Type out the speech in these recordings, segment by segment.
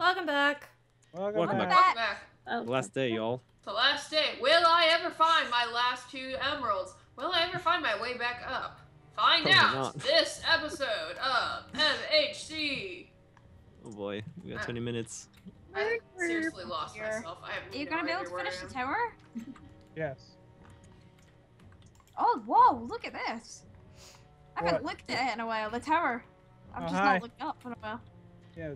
Welcome back. Welcome, Welcome back. back. Welcome back. Oh, Last day, y'all. The last day. Will I ever find my last two emeralds? Will I ever find my way back up? Find Probably out not. this episode of MHC. Oh boy, we got uh, 20 minutes. I seriously lost Here. myself. I have no Are you gonna be able to finish the tower? Yes. Oh, whoa, look at this. I haven't What? looked at it in a while. The tower. I've Oh, just hi. not uh-huh. looked up in a while. Yeah.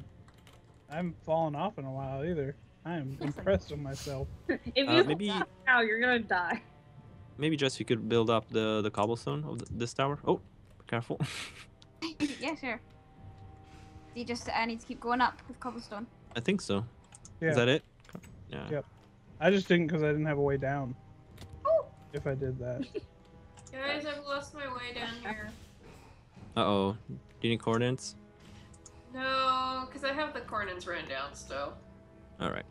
I haven't fallen off in a while either. I am impressed with myself. if Uh, you maybe, now, you're gonna die. maybe just you could build up the the cobblestone of th this tower. Oh, careful. yeah, sure. Do you just I need to keep going up with cobblestone? I think so. Yeah. Is that it? Yeah. Yep. I just didn't because I didn't have a way down. Oh. If I did that. Guys, I've lost my way down here. Uh oh. Do you need coordinates? No, because I have the coordinates written down still. All right.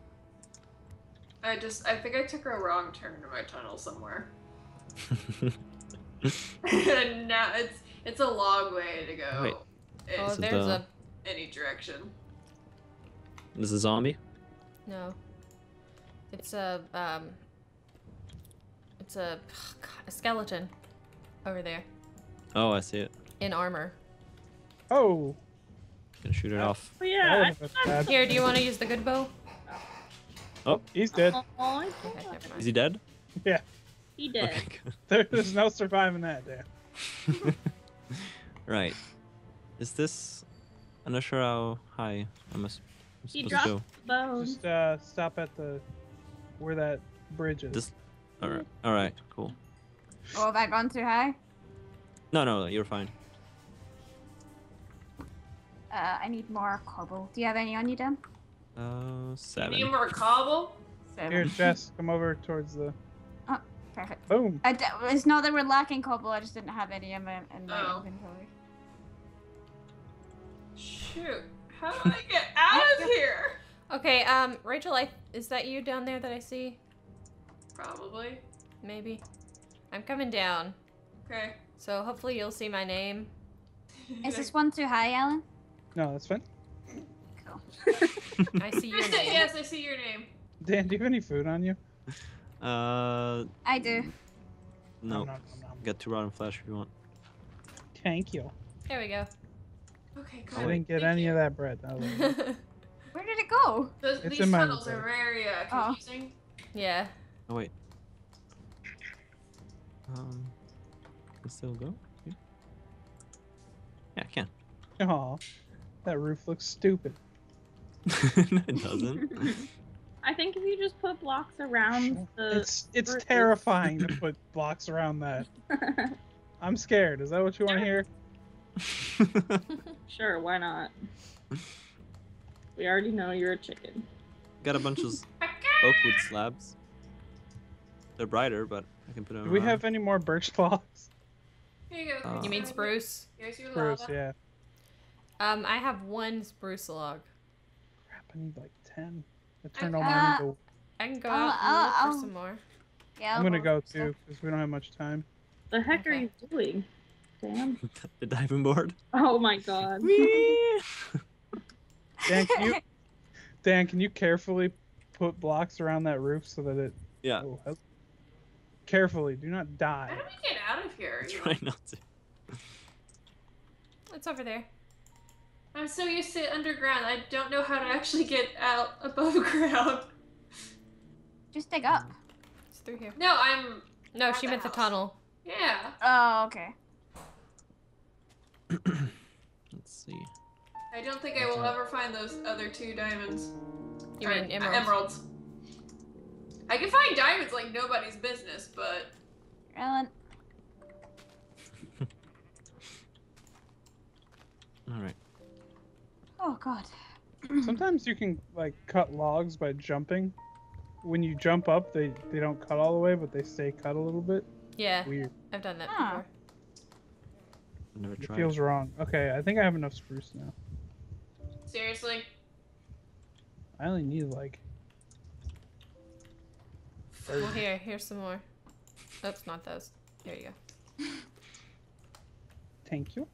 I just, I think I took a wrong turn in my tunnel somewhere. and now it's, it's a long way to go. Wait. in Oh, there's the- a any direction. this is a zombie. no. It's a um. It's a God, a skeleton over there Oh, I see it. in armor. Oh. Gonna shoot it off. Oh yeah. wouldn't have been bad. Here, do you want to use the good bow? Oh, He's dead. Oh, Okay, is he dead? Yeah. He did. Okay. There, there's no surviving that, Dan. right. Is this? I'm not sure how high I must. I'm He supposed to go. Bones. Just uh, stop at the where that bridge is. This- All right. All right. Cool. Oh, have I gone too high? No, no, you're fine. Uh, I need more cobble. Do you have any on you, Dan? Uh, You need seven. more cobble? Seven. Here, Jess, come over towards the. Oh, Perfect. Boom. I d- it's not that we're lacking cobble. I just didn't have any in my, in my Oh. inventory. Shoot. How do I get out of here? Okay, um, Rachel, I is that you down there that I see? Probably. Maybe. I'm coming down, Okay. so hopefully you'll see my name. Is this one too high, Allen? No, that's fine. I see your name. yes, I see your name. Dan, do you have any food on you? Uh, I do. no. Nom, nom, nom, nom. Get two rotten flesh if you want. Thank you. There we go. Okay, I didn't get Thank any you. of that bread. I. Where did it go? Those, It's these in my tunnels are inventory. very uh, Oh. confusing. yeah. Oh wait. Um, can still go. Yeah, yeah I can. Aw, that roof looks stupid. it doesn't. I think if you just put blocks around the. It's it's roof- terrifying to put blocks around that. I'm scared. Is that what you want to hear? sure, why not? We already know you're a chicken. Got a bunch of oak wood slabs. They're brighter, but I can put them. Do we around. have any more birch logs? Here you go. Uh, You mean spruce? Here's your Spruce, lava. yeah. Um, I have one spruce log. Crap, I need like ten. I turned all Uh, mine. I can go I'll- out and I'll- look I'll- for some more. Yeah. I'm gonna go too because we don't have much time. The heck are you doing? Damn. the diving board. Oh my god. Dan, can you? Dan, can you carefully put blocks around that roof so that it? Yeah. Oh, hel- carefully, do not die. How do we get out of here? Try not to. It's over there. I'm so used to underground. I don't know how to actually get out above ground. Just dig up. It's through here. No, I'm. No, she the meant the tunnel. Yeah. Oh, okay. Let's see. I don't think I will ever find those other two diamonds. You Or, mean uh, emeralds? emeralds. I can find diamonds like nobody's business, but Ellen. All right. Oh god. Sometimes you can like cut logs by jumping. When you jump up, they they don't cut all the way, but they stay cut a little bit. Yeah, Weird. I've done that Ah. before. Never It tried. feels wrong. Okay, I think I have enough spruce now. seriously. I only need like. Well, here, here's some more. Oops, not those. Here you go. Thank you.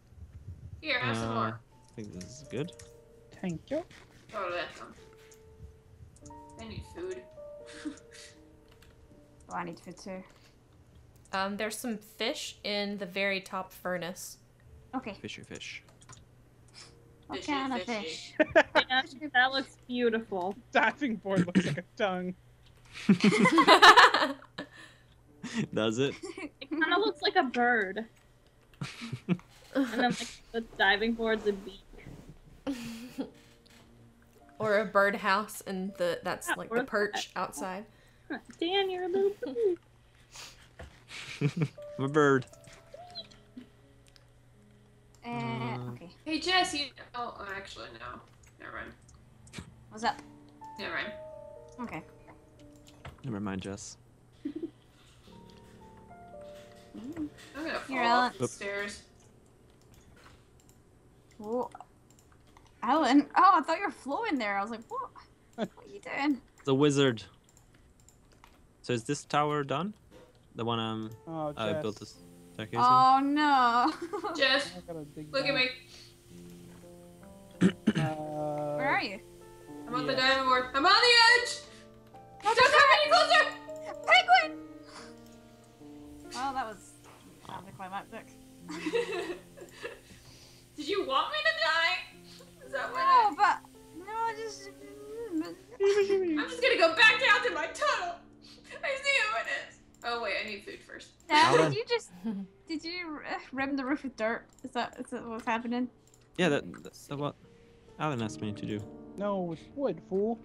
Here, have some Uh, more. I think this is good. Thank you. Oh, that one. need food. Oh, I need food too. Um, there's some fish in the very top furnace. Okay. Fishy fish. What Fishy, kind of fishy. fish? Yeah, that looks beautiful. Diving board looks like a tongue. Does it? It kind of looks like a bird. And then like the diving board's a beak. Or a birdhouse, and the that's Yeah, like the a- perch outside. Dan, you're a little boo. I'm a bird. Uh, Uh, okay. Hey Jess, you. Oh, oh, actually no. Never mind. What's up? Never mind. Okay. Never mind, Jess. I'm gonna fall Here, off the stairs. Whoa. Allen. Oh, I thought you were floating there. I was like, what? What are you doing? The wizard. So is this tower done? The one um Oh, I built this staircase in? Oh no. Jess, I gotta look at down. me. Uh, Where are you? I'm on the diamond diving board. I'm on the edge. Don't come any closer. Penguin! Well, that was anticlimactic. Did you want me to die? Is that what? No, I... but no, I just. I'm just gonna go back down to my tunnel. I see who it is. Oh wait, I need food first. Dad, Allen. did you just did you uh, rim the roof with dirt? Is that is that what's happening? Yeah, that, that's what Allen asked me to do. No, it's wood, fool.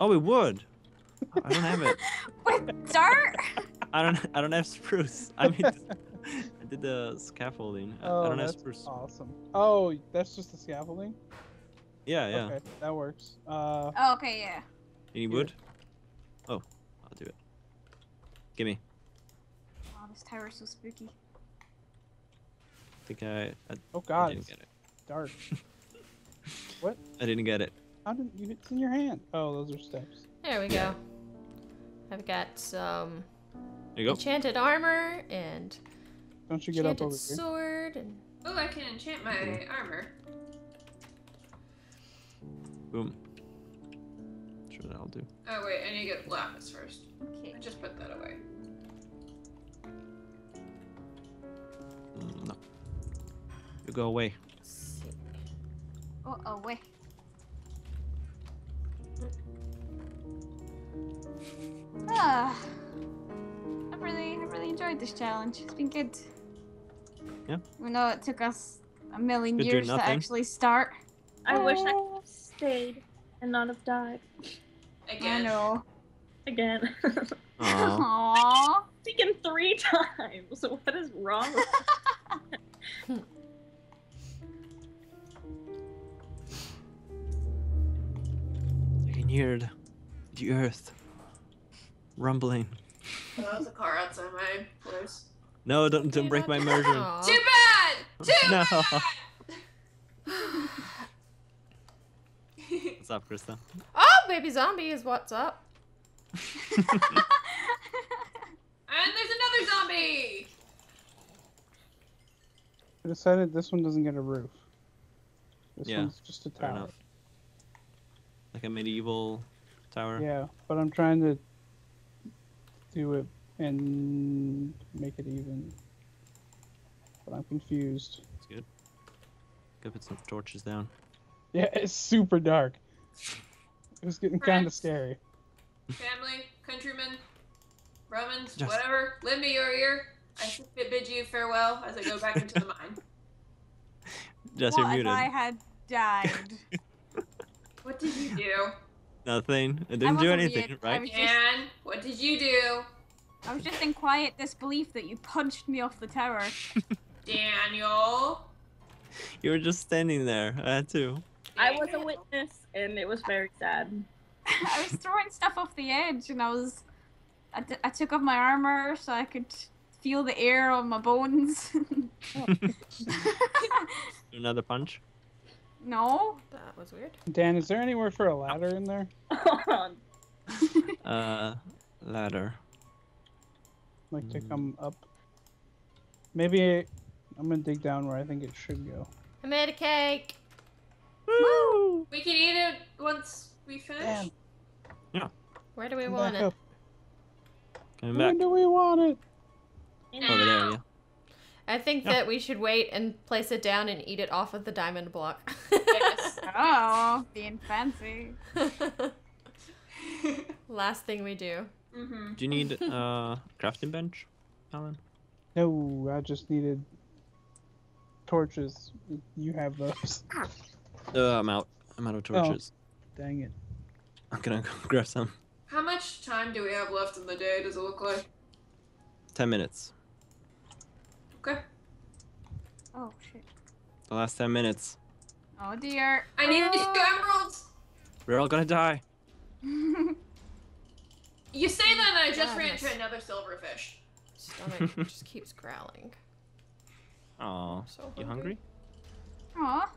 Oh, it would. I don't have it. With dirt? I don't. I don't have spruce. I mean, I did the scaffolding. Oh, I don't that's spruce. awesome. Oh, that's just the scaffolding. Yeah, yeah. Okay, that works. Uh, Oh, okay, yeah. Any need Here. wood? Oh, I'll do it. Gimme. Oh, this tower's so spooky. I think I. I, oh I God, didn't get it. dark. What? I didn't get it. How did you? It's in your hand. Oh, those are steps. There we go. I've got some There you go. enchanted armor and Don't you get up enchanted over here? sword and Oh, I can enchant my armor. Boom. Sure, that'll do. Oh wait, I need to get lapis first. Okay. I just put that away. Mm, no. You go away. Oh, away. Ah, I've really, I've really enjoyed this challenge. It's been good. Yeah. We know it took us a million Good doing years to nothing. actually start. I wish I could have stayed and not have died. Again. I know. Again. Aw. Aww. Speaking three times. What is wrong with I can hear the, the earth rumbling. Oh, that was a car outside my place. No, don't, don't break my immersion. Aw. Too bad! Too No. bad! What's up, Krista? Oh, baby zombie is what's up. and there's another zombie! I decided this one doesn't get a roof. This Yeah, one's just a Fair tower. enough. Like a medieval tower. Yeah, but I'm trying to do it and make it even. But I'm confused. That's good. Go put some torches down. Yeah, it's super dark. It was getting kind of scary. Family, countrymen, Romans, Yes. whatever, lend me your ear. I bid you farewell as I go back into the mine. Jess, what you're if muted. I had died? What did you do? Nothing. I I didn't do anything, right? was just, And what did you do? I was just in quiet disbelief that you punched me off the tower. Daniel. You were just standing there. I had to. I was a witness and it was very sad. I was throwing stuff off the edge, and I was, I, t- I took off my armor so I could feel the air on my bones. Another punch. no. That was weird. Dan, is there anywhere for a ladder in there? On. Uh, ladder. Like to Mm. come up? Maybe I'm gonna dig down where I think it should go. I made a cake. Woo! We can eat it once we finish. Yeah. Where do we Come want back it? up. Coming When back. do we want it? Over there, yeah. I think Yeah. that we should wait and place it down and eat it off of the diamond block. Oh, being fancy. Last thing we do. Mm-hmm. Do you need uh crafting bench, Allen? No, I just needed torches. You have those. Uh, I'm out. I'm out of torches. Dang it. I'm gonna go grab some. How much time do we have left in the day? Does it look like? Ten minutes. Okay. Oh shit. The last ten minutes. Oh dear. I need two Oh. emeralds. We're all gonna die. You say that, and I just ran Goodness. into another silverfish. Stomach just keeps growling. Aw, So you hungry? Aw.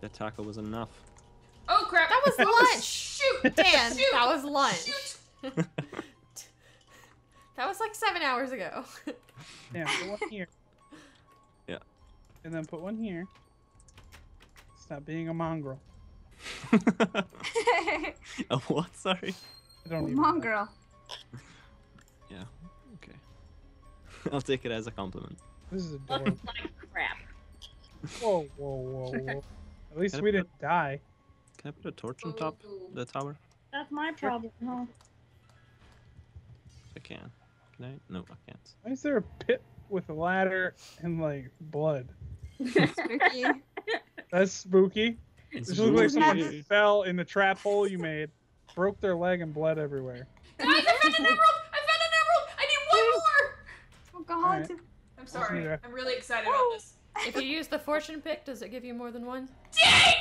That taco was enough. Oh crap! That was lunch. Shoot! Dan, Shoot! that was lunch. Shoot! That was like seven hours ago. Yeah, put one here. Yeah. And then put one here. Stop being a mongrel. oh, what? Sorry. I don't even know. Mongrel. Okay. I'll take it as a compliment. This is Looks adorable. like crap. Whoa, whoa, whoa, whoa. At least Can we put- didn't die. Can I put a torch on top of the tower? That's my problem, huh? I can. Can I? No, I can't. Why is there a pit with a ladder and like blood? That's spooky. That's spooky. It's This looks like someone fell in the trap hole you made, broke their leg and bled everywhere. Guys, I found an emerald! I found an emerald! I need one more! Oh god. Alright. I'm sorry. need a- I'm really excited about this. if you use the fortune pick, does it give you more than one? Dang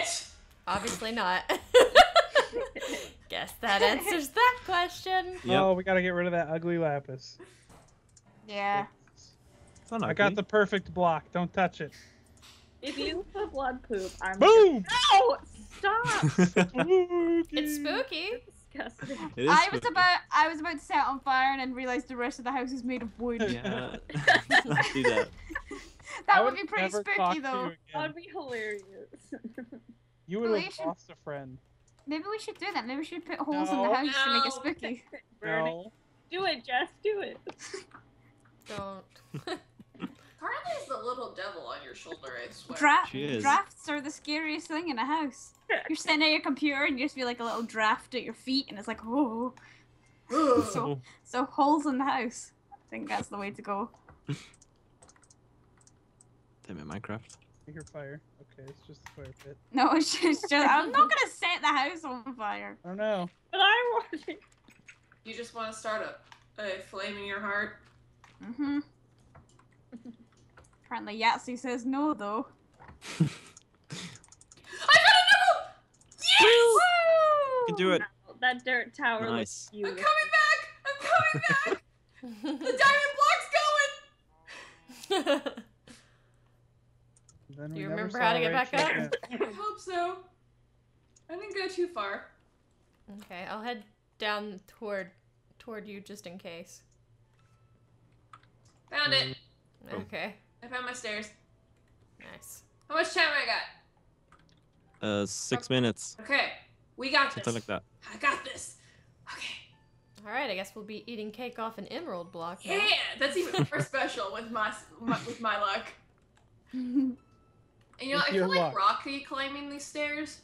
it! Obviously not. Guess that answers that question. Yep. Oh, we gotta get rid of that ugly lapis. Yeah. It's not I got the perfect block. Don't touch it. If you put blood poop, I'm. Boom! No! Stop! Spooky. It's spooky. Disgusting. It is I was about I was about to set it on fire and then realized the rest of the house is made of wood. Yeah. Let's not do that. that I would be pretty spooky though. That'd be hilarious. you would Well, have should- lost a friend. Maybe we should do that. Maybe we should put holes in the house to make it No. spooky. No. Do it, Jess. Do it. Don't. Karli's the little devil on your shoulder, I swear. Draft She is. drafts are the scariest thing in a house. You're sitting at your computer and you just feel like a little draft at your feet and it's like oh so so holes in the house. I think that's the way to go. Damn it, Minecraft. Make your fire. Okay, it's just a fire pit. No, it's just, just I'm not gonna set the house on fire. I don't know. But I want it. You just want to start a, a flame in your heart? Mm-hmm. Apparently Yahtzee says no though. I got an emerald! Yes! You can do it. That dirt tower Nice. looks I'm coming back! I'm coming back! the diamond block's going! Then Do we you remember how to get back up? I hope so. I didn't go too far. okay, I'll head down toward toward you just in case. Found it. Okay. I found my stairs. Nice. How much time I got? Uh, six minutes. Okay, we got this. Something like that. I got this. Okay. All right, I guess we'll be eating cake off an emerald block. now. Yeah, that's even more special with my, my with my luck. And you know, With I your feel like. Rocky climbing these stairs.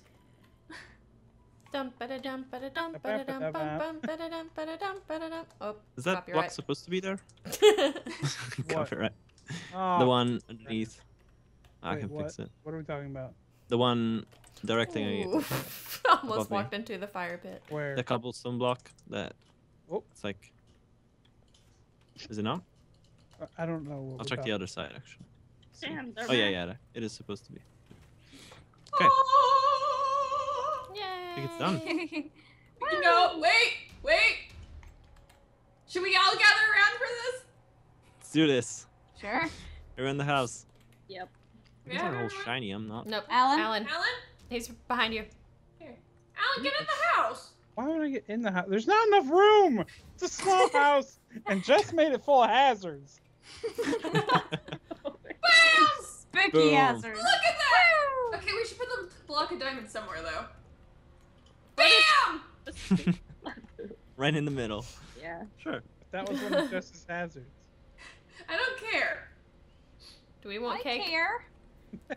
Dum ba da dum ba da dum ba da dum bum bum ba da dum ba da dum ba da dum. Oh, Is that block supposed to be there? What? Copyright. Oh, The one underneath. I can what? fix it. What are we talking about? The one directing Ooh. Above Almost me. walked into the fire pit. Where? the cobblestone block. That. Oh. It's like. Is it not? I don't know. What I'll we're check the other side actually. See. Damn, they're Oh yeah, yeah. It is supposed to be. Okay. Oh! Yay! think it's done. No, wait, wait. Should we all gather around for this? Let's do this. Sure. We're in the house. Yep. You guys are all shiny. I'm not. Nope. Allen? Allen, Allen, he's behind you. Here. Allen, get in the house. Why would I get in the house? There's not enough room. It's a small house, and just made it full of hazards. Bam! Spooky Boom. hazard. Look at that. Okay, we should put the block of diamonds somewhere though. Bam! right in the middle. Yeah. Sure. That was one of Jess's hazards. I don't care. Do we I want cake? care.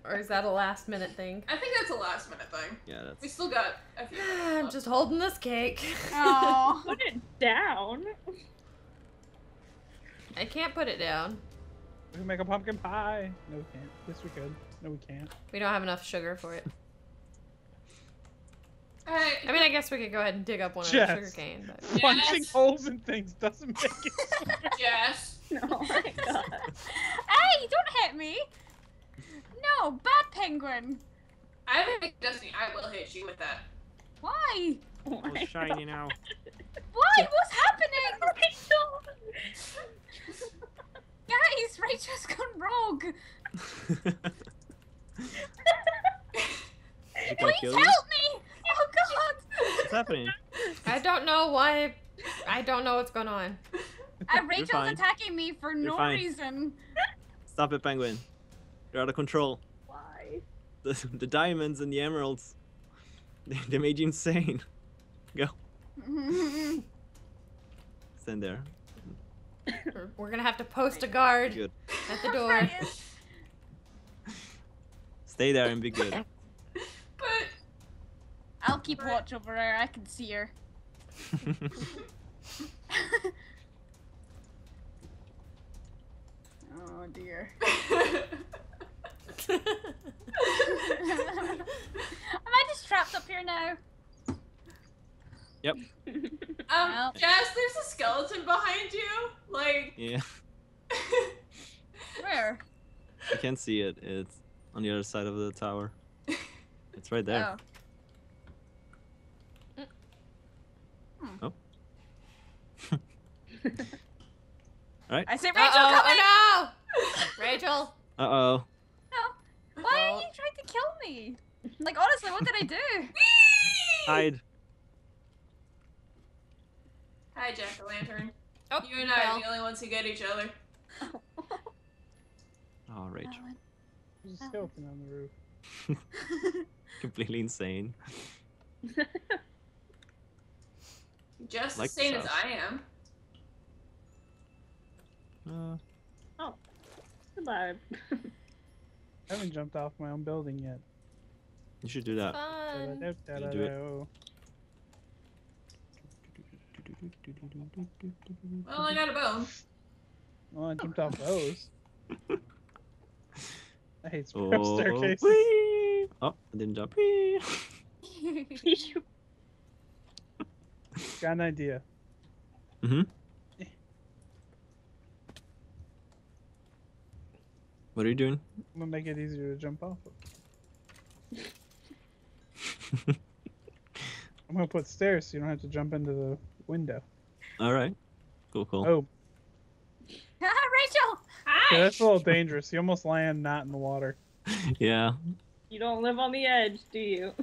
Or is that a last minute thing? I think that's a last minute thing. Yeah, We still got a few. I'm left. just holding this cake. Oh. Put it down. I can't put it down. We can make a pumpkin pie. No, we can't. Yes, we could. No, we can't. We don't have enough sugar for it. Hey, I mean, I guess we could go ahead and dig up one of Jess. the sugar cane, but Yes. Punching holes in things doesn't make it. Jess. Oh my god. Hey, don't hit me. No, bad penguin. I haven't hit Destiny. I will hit you with that. Why? Oh my It's shiny now. Why? What's happening? Rachel! Guys, Rachel's gone rogue. Please help me! Oh god! What's happening? I don't know why. I don't know what's going on. Uh, Rachel's attacking me for You're no fine. reason. Stop it, penguin. You're out of control. Why? The, the diamonds and the emeralds. They, they made you insane. Go. Stand there. We're, we're gonna have to post a guard Good. at the door. Stay there and be good. But I'll keep watch over her. I can see her. Oh dear. Am I just trapped up here now? yep. um, Well. Jess, there's a skeleton behind you. Like, Yeah. Where? You can't see it. It's on the other side of the tower. It's right there. Oh. Alright. I say Rachel oh! coming! Oh no! Rachel. Uh oh. Why are you trying to kill me? Like honestly, what did I do? Hide. Hi, Jack o' Lantern. Oh, You and I fell. are the only ones who get each other. Oh, Rachel. There's a skeleton on the roof. Completely insane. Just Like the same as. I am. Uh, Goodbye. I haven't jumped off my own building yet. you should do that. Fun. Da-da-da-da-da-da. Well, I got a bone. Well, I jumped off those. I hate spiral Oh, staircases. whee! oh, I didn't jump. Whee! Got an idea. What are you doing? I'm gonna make it easier to jump off of. I'm gonna put stairs so you don't have to jump into the window. All right. Cool, cool. Oh, Ah, Rachel! Hi! yeah, that's a little dangerous. You almost land not in the water. Yeah. You don't live on the edge, do you?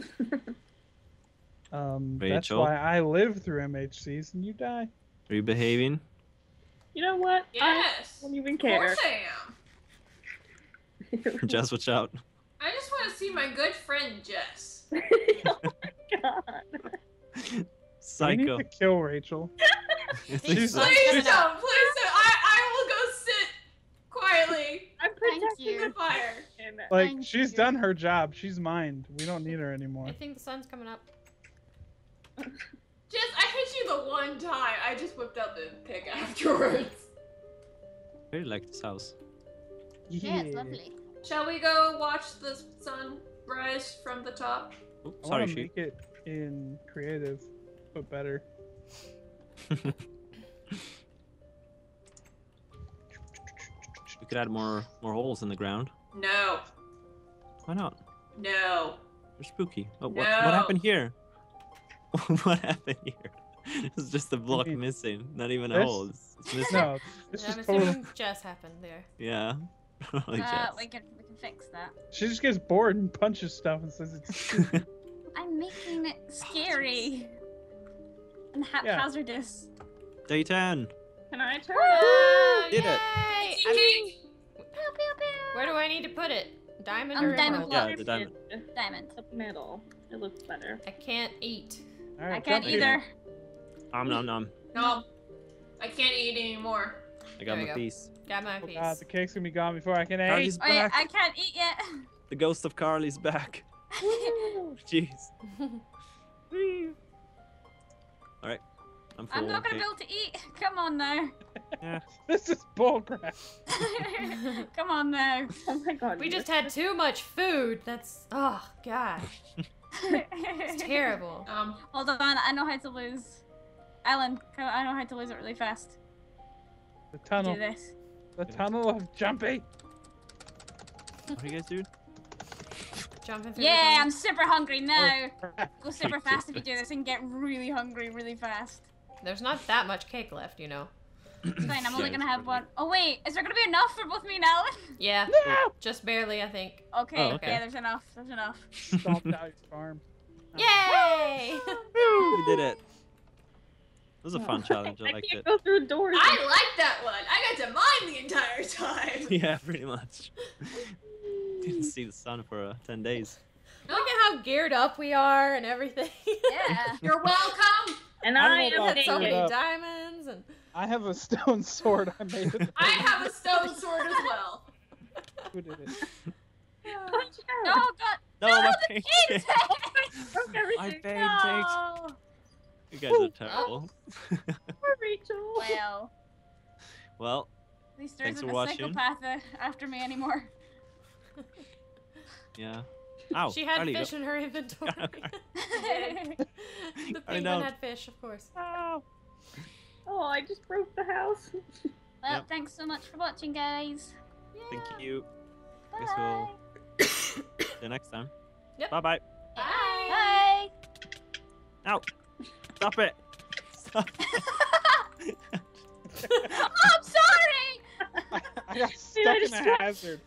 Um, Rachel? that's why I live through MHCs and you die. Are you behaving? you know what? Yes. I don't even care. Of course I am. Just watch out. I just want to see my good friend Jess. oh my god. I need to kill Rachel. It's She's- like- Please don't, up. please don't. I, I will go sit quietly I'm protecting the fire. Like Thank she's you. done her job. She's mined. We don't need her anymore. I think the sun's coming up. Jess, I hit you the one time. I just whipped out the pick afterwards. I really like this house. Yeah, it's lovely. Shall we go watch the sun rise from the top? Oh, I sorry, want to make it in creative, but better. we could add more more holes in the ground. No. Why not? No. They're spooky. Oh, what, what happened here? what happened here? It's just a block mean, missing. Not even a hole. It's, it's missing. No, this I'm is total. assuming Jess happened there. Yeah. Probably Uh, just. we can we can fix that. She just gets bored and punches stuff and says it's. I'm making it scary and Yeah. haphazardous. Day 10. Can I turn? Woo! Did it. Yay! I mean, Pew, pew, pew. where do I need to put it? Diamond Um, or diamond emerald? block. Yeah, the diamond. Diamond. Up middle. It looks better. I can't eat. All right, I can't jump here. either. Om nom nom. No, I can't eat anymore. I got There my go. piece. Got my Oh piece. god, the cake's gonna be gone before I can eat. Karli's Wait, back. I can't eat yet. The ghost of Karli's back. Jeez. Alright. I'm full. I'm not gonna okay. be able to eat. Come on now. Yeah. This is bullcrap. Come on now. Oh my god. we you- just had too much food. That's oh god, it's terrible. Um, Hold on, I know how to lose. Ellen, I know how to lose it really fast. The tunnel. Do tunnel. this. The tunnel of Jumpy. What are you guys doing? Jumping through. Yeah, the I'm super hungry now. crap. Oh. Go super fast if you do this and get really hungry really fast. There's not that much cake left, you know. It's fine, I'm only Yeah, gonna have pretty one. Oh wait, is there gonna be enough for both me and Ellen? Yeah, No! just barely, I think. Okay, Oh, okay, okay. there's enough. There's enough. Stomped out your farm. Yay! we did it. It was a fun challenge. I I liked can't it. go through doors. I like that one. I got to mine the entire time. Yeah, pretty much. Didn't see the sun for uh, 10 days. Look at how geared up we are and everything. Yeah. You're welcome. and I I don't am so many up. diamonds and I have a stone sword I made. It. I have a stone sword as well. Who did it? Oh out. god. No, No, my the pancake! pancake! Broke My No. You guys are terrible. Poor Rachel. Well, well, at least there Thanks isn't a watching. psychopath uh, after me anymore. yeah. Ow. she had fish go- in her inventory. the I penguin know. had fish, of course. Oh, I just broke the house. well, Yep. thanks so much for watching, guys. Thank you. Guess Bye. we'll see you next time. Yep. Bye bye. Bye. Ow. Stop it. Stop. I'm sorry. I got Dude, I stuck in a hazard.